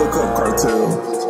cook up cartel.